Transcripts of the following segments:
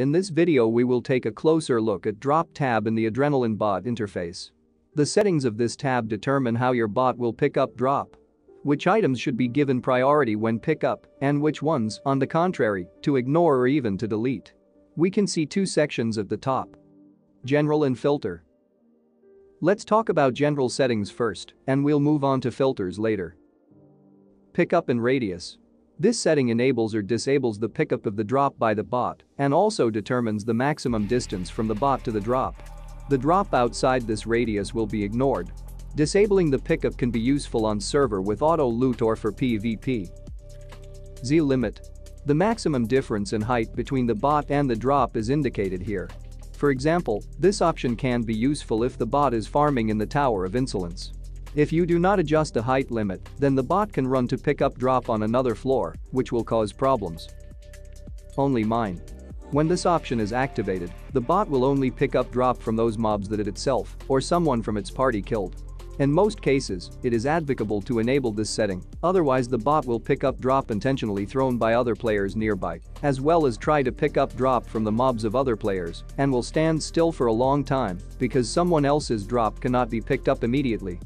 In this video we will take a closer look at Drop tab in the Adrenaline bot interface. The settings of this tab determine how your bot will pick up drop. Which items should be given priority when pick up and which ones, on the contrary, to ignore or even to delete. We can see two sections at the top. General and filter. Let's talk about general settings first and we'll move on to filters later. Pickup and radius. This setting enables or disables the pickup of the drop by the bot and also determines the maximum distance from the bot to the drop. The drop outside this radius will be ignored. Disabling the pickup can be useful on server with auto loot or for PvP. Z limit. The maximum difference in height between the bot and the drop is indicated here. For example, this option can be useful if the bot is farming in the Tower of Insolence. If you do not adjust the height limit, then the bot can run to pick up drop on another floor, which will cause problems. Only mine. When this option is activated, the bot will only pick up drop from those mobs that it itself or someone from its party killed. In most cases, it is advisable to enable this setting, otherwise the bot will pick up drop intentionally thrown by other players nearby, as well as try to pick up drop from the mobs of other players and will stand still for a long time because someone else's drop cannot be picked up immediately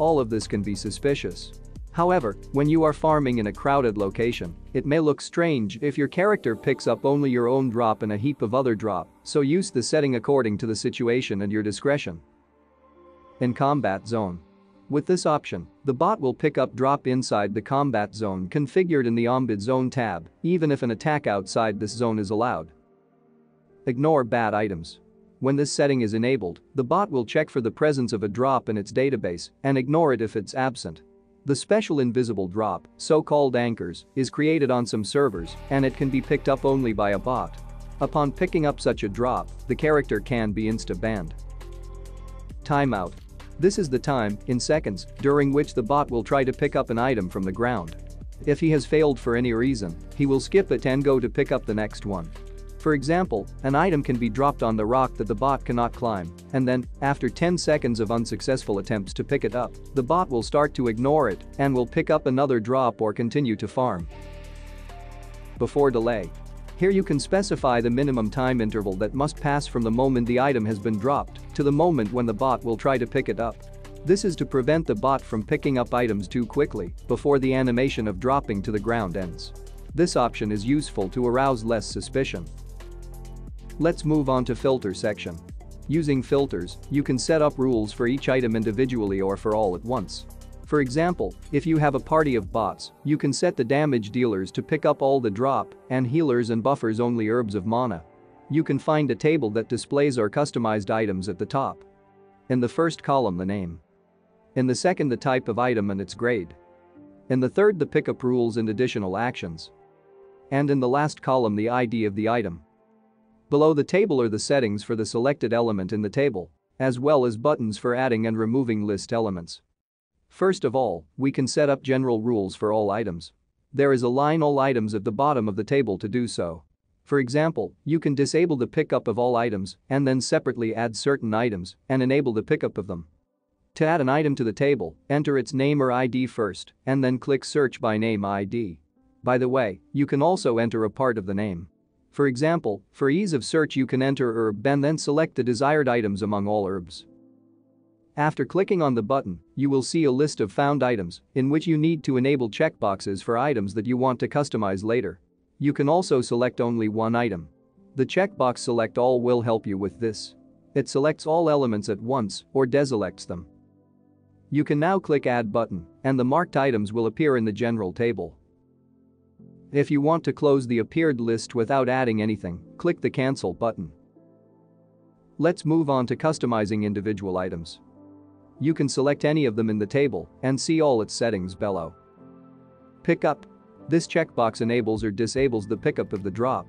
all of this can be suspicious. However, when you are farming in a crowded location, it may look strange if your character picks up only your own drop and a heap of other drop, so use the setting according to the situation and your discretion. In Combat Zone. With this option, the bot will pick up drop inside the combat zone configured in the Combat Zone tab, even if an attack outside this zone is allowed. Ignore bad items. When this setting is enabled, the bot will check for the presence of a drop in its database and ignore it if it's absent. The special invisible drop, so-called anchors, is created on some servers and it can be picked up only by a bot. Upon picking up such a drop, the character can be insta-banned. Timeout. This is the time, in seconds, during which the bot will try to pick up an item from the ground. If he has failed for any reason, he will skip it and go to pick up the next one. For example, an item can be dropped on the rock that the bot cannot climb, and then, after 10 seconds of unsuccessful attempts to pick it up, the bot will start to ignore it and will pick up another drop or continue to farm. Before delay. Here you can specify the minimum time interval that must pass from the moment the item has been dropped to the moment when the bot will try to pick it up. This is to prevent the bot from picking up items too quickly before the animation of dropping to the ground ends. This option is useful to arouse less suspicion. Let's move on to filter section. Using filters, you can set up rules for each item individually or for all at once. For example, if you have a party of bots, you can set the damage dealers to pick up all the drop and healers and buffers only herbs of mana. You can find a table that displays our customized items at the top. In the first column the name. In the second the type of item and its grade. In the third the pickup rules and additional actions. And in the last column the ID of the item. Below the table are the settings for the selected element in the table, as well as buttons for adding and removing list elements. First of all, we can set up general rules for all items. There is a line all items at the bottom of the table to do so. For example, you can disable the pickup of all items and then separately add certain items and enable the pickup of them. To add an item to the table, enter its name or ID first and then click search by name ID. By the way, you can also enter a part of the name. For example, for ease of search you can enter herb and then select the desired items among all herbs. After clicking on the button, you will see a list of found items in which you need to enable checkboxes for items that you want to customize later. You can also select only one item. The checkbox select all will help you with this. It selects all elements at once or deselects them. You can now click add button and the marked items will appear in the general table. If you want to close the appeared list without adding anything, click the cancel button. Let's move on to customizing individual items. You can select any of them in the table and see all its settings below. Pickup. This checkbox enables or disables the pickup of the drop.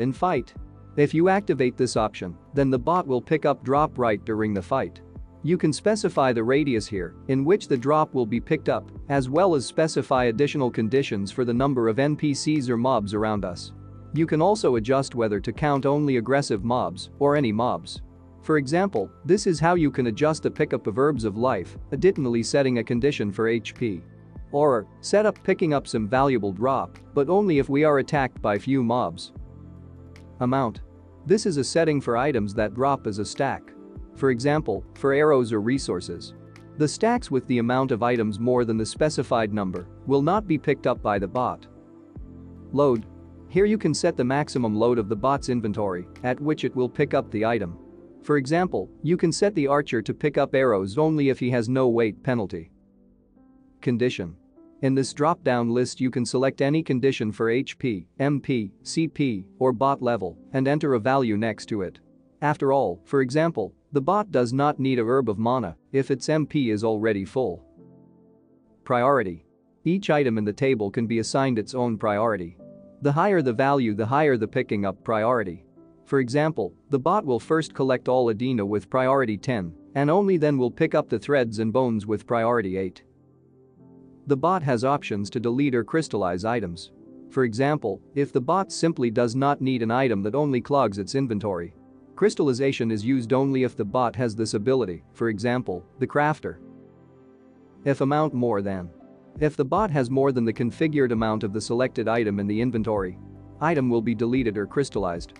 In fight. If you activate this option, then the bot will pick up drop right during the fight. You can specify the radius here, in which the drop will be picked up, as well as specify additional conditions for the number of NPCs or mobs around us. You can also adjust whether to count only aggressive mobs or any mobs. For example, this is how you can adjust the pickup of herbs of life, additionally setting a condition for HP. Or, set up picking up some valuable drop, but only if we are attacked by few mobs. Amount. This is a setting for items that drop as a stack. For example, for arrows or resources. The stacks with the amount of items more than the specified number will not be picked up by the bot. Load. Here you can set the maximum load of the bot's inventory at which it will pick up the item. For example, you can set the archer to pick up arrows only if he has no weight penalty. Condition. In this drop-down list you can select any condition for HP, MP, CP, or bot level and enter a value next to it. After all, for example, the bot does not need a herb of mana if its MP is already full. Priority. Each item in the table can be assigned its own priority. The higher the value the higher the picking up priority. For example, the bot will first collect all Adena with priority 10 and only then will pick up the threads and bones with priority 8. The bot has options to delete or crystallize items. For example, if the bot simply does not need an item that only clogs its inventory. Crystallization is used only if the bot has this ability, for example, the crafter. If amount more than if the bot has more than the configured amount of the selected item in the inventory, item will be deleted or crystallized.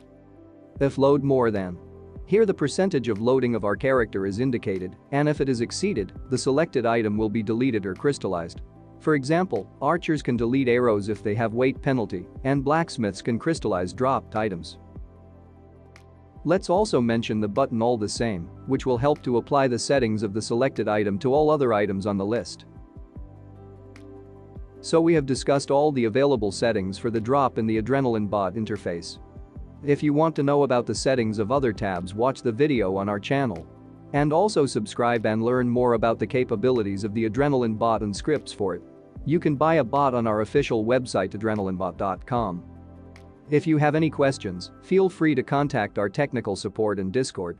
If load more than. Here the percentage of loading of our character is indicated, and if it is exceeded, the selected item will be deleted or crystallized. For example, archers can delete arrows if they have weight penalty, and blacksmiths can crystallize dropped items. Let's also mention the button all the same, which will help to apply the settings of the selected item to all other items on the list. So we have discussed all the available settings for the drop in the Adrenaline bot interface. If you want to know about the settings of other tabs watch the video on our channel. And also subscribe and learn more about the capabilities of the Adrenaline bot and scripts for it. You can buy a bot on our official website adrenalinebot.com. If you have any questions, feel free to contact our technical support in Discord.